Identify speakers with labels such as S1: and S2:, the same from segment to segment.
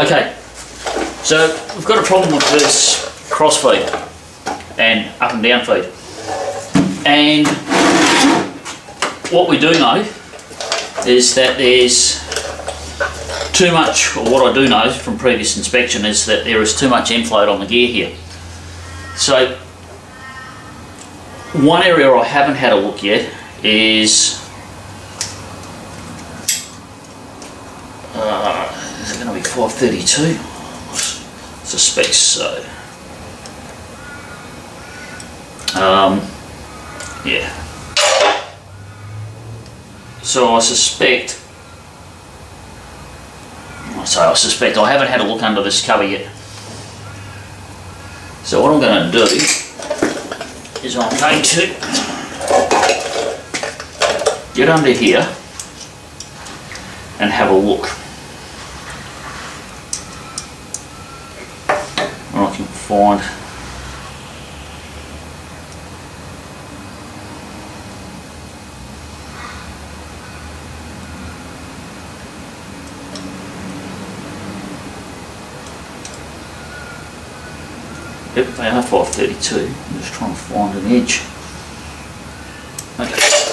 S1: Okay, so we've got a problem with this crossfeed and up and down feed. And what we do know is that there's too much, or what I do know from previous inspection is that there is too much end float on the gear here. So one area I haven't had a look yet is uh, it going to be 532? Suspect so. Um, yeah. So I suspect so I suspect I haven't had a look under this cover yet. So what I'm going to do is I'm going to get under here and have a look. Find Yep, they are 532. I'm just trying to find an edge. Okay.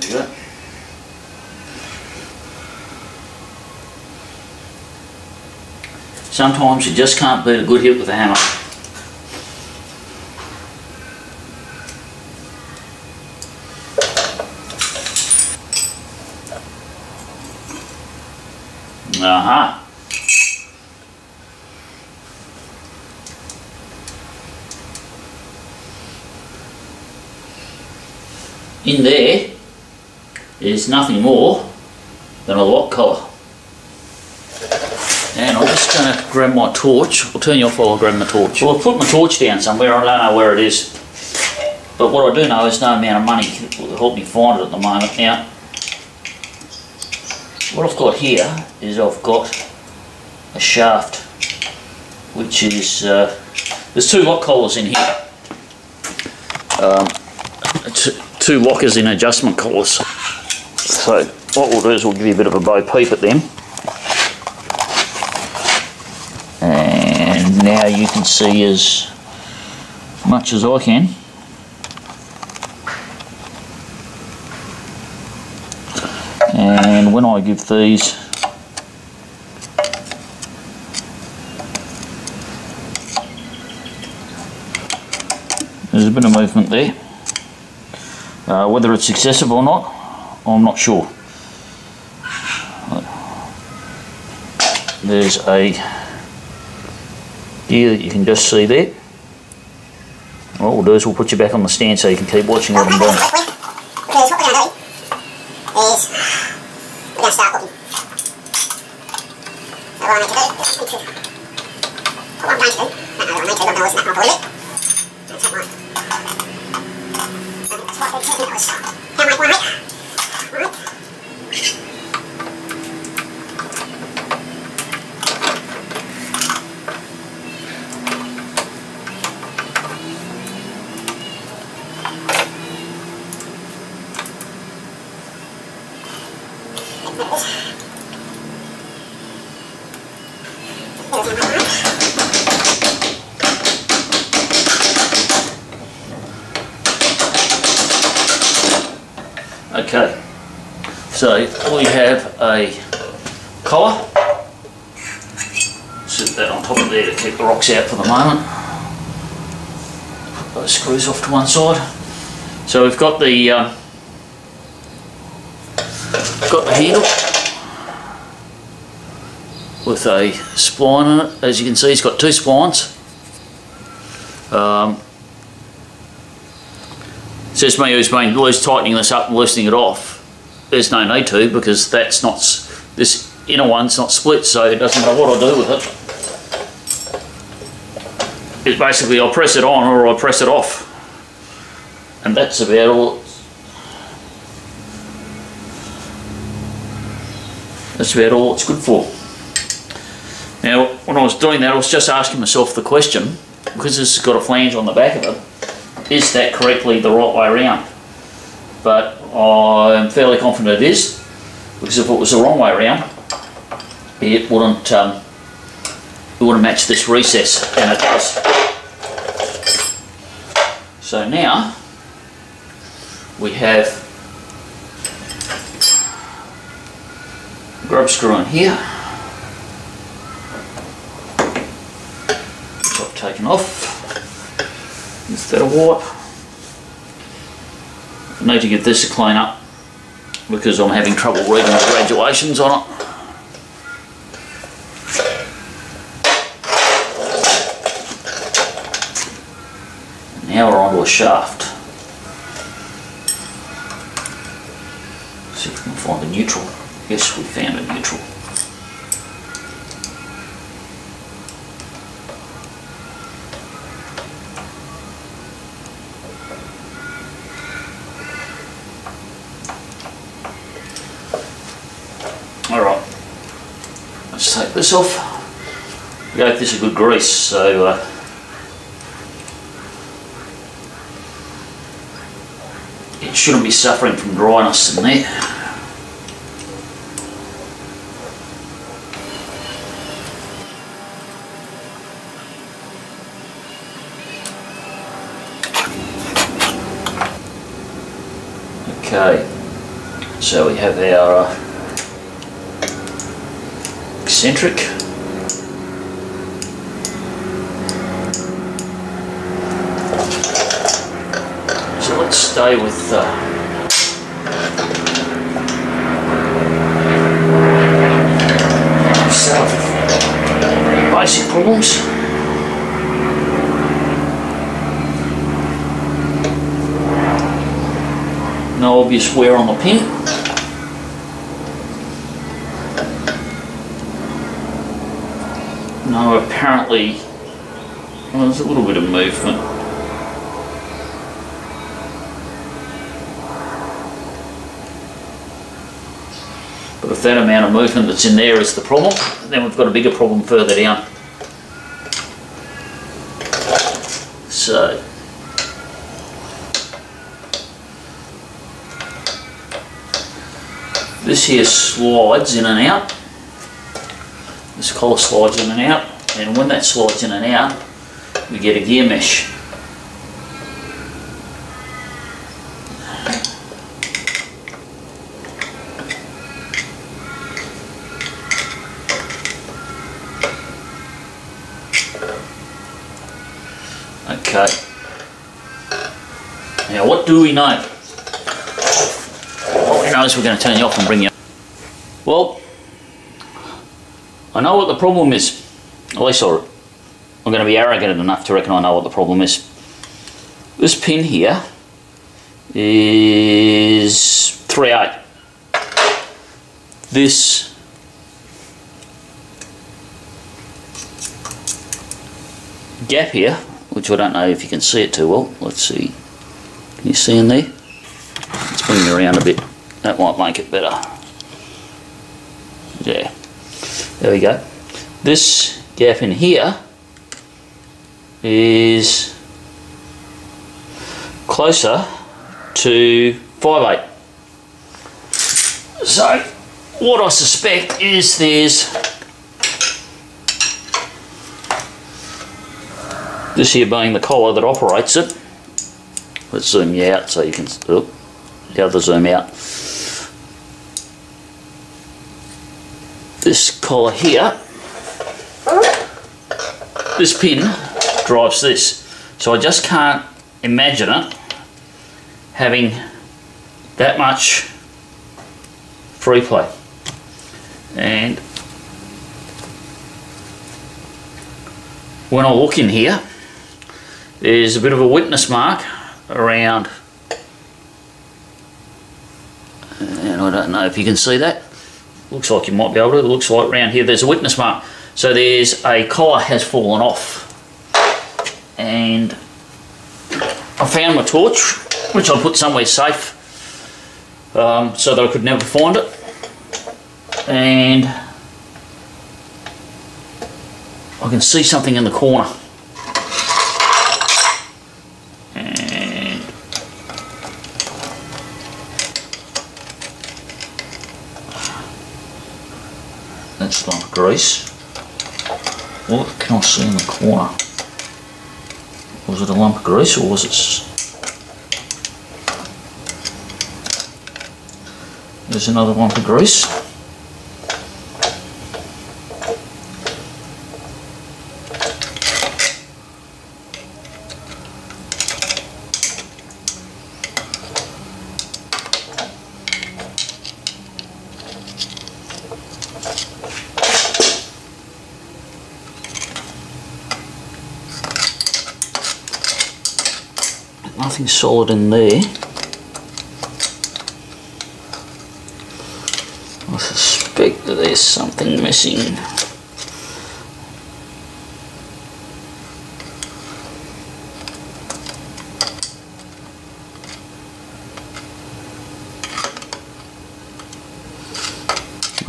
S1: There we go. Sometimes you just can't beat a good hit with a hammer. Aha. In there is nothing more than a lock collar. And I'm just going to grab my torch. I'll turn you off while I grab my torch. Well, I've put my torch down somewhere. I don't know where it is. But what I do know is no amount of money will help me find it at the moment. Now, what I've got here is I've got a shaft, which is, uh, there's two lock collars in here. Um, two lockers in adjustment collars. So what we'll do is we'll give you a bit of a bow peep at them. Now you can see as much as I can. And when I give these there's a bit of movement there. Uh, whether it's excessive or not, I'm not sure. There's a that you can just see there. What we'll do is we'll put you back on the stand so you can keep watching what I'm doing.
S2: Because what we're going to do is we're going to start looking. So what I need to do, to I to do, not my body. That's not mine. That's what we're taking those. How much, right? Right.
S1: Okay, so we have a collar. Sit that on top of there to keep the rocks out for the moment. Put those screws off to one side. So we've got the uh, got the handle. with a spline in it. As you can see, it's got two splines. Um, says me who's been loose tightening this up and loosening it off. There's no need to because that's not this inner one's not split, so it doesn't matter what I do with it. It's basically I'll press it on or I'll press it off, and that's about all. That's about all it's good for. Now, when I was doing that, I was just asking myself the question, because this has got a flange on the back of it, is that correctly the right way around? But I'm fairly confident it is, because if it was the wrong way around, it wouldn't um, it wouldn't match this recess, and it does. So now we have grub screw in here, which I've taken off instead of wipe. Need to give this a clean up because I'm having trouble reading the graduations on it. Now we're onto a shaft. See if we can find a neutral. Yes, we found a neutral. Let's take this off. We Gave this a good grease, so uh, it shouldn't be suffering from dryness in there. Okay, so we have our uh, eccentric. So let's stay with uh, basic problems. No obvious wear on the pin. Well, oh, there's a little bit of movement. But if that amount of movement that's in there is the problem, then we've got a bigger problem further down. So, this here slides in and out. This collar slides in and out, and when that slides in and out, we get a gear mesh. Okay. Now what do we know? What we know is we're going to turn you off and bring you. Well, I know what the problem is. At least I'm going to be arrogant enough to reckon I know what the problem is. This pin here is 3 8. This gap here, which I don't know if you can see it too well. Let's see. Can you see in there? Let's bring it around a bit. That might make it better. Yeah. There we go. This gap in here is closer to 5.8. So what I suspect is there's this here being the collar that operates it. Let's zoom you out so you can, oh, the other zoom out. This collar here, this pin drives this. So I just can't imagine it having that much free play. And when I look in here, there's a bit of a witness mark around, and I don't know if you can see that. Looks like you might be able to. It looks like around here there's a witness mark. So there's a collar has fallen off, and I found my torch, which I put somewhere safe, um, so that I could never find it, and I can see something in the corner. And that's not grease. What can I see in the corner? Was it a lump of grease or was it... There's another lump of grease. Nothing solid in there. I suspect that there's something missing.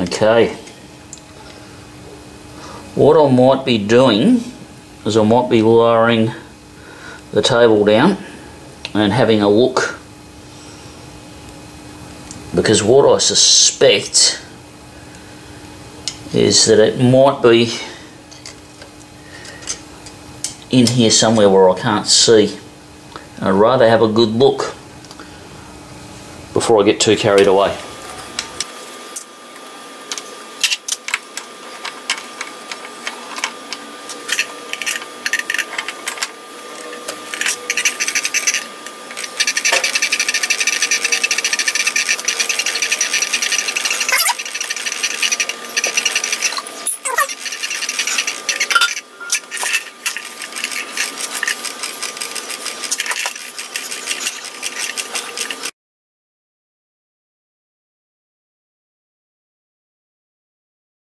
S1: Okay. What I might be doing is I might be lowering the table down and having a look because what I suspect is that it might be in here somewhere where I can't see. I'd rather have a good look before I get too carried away.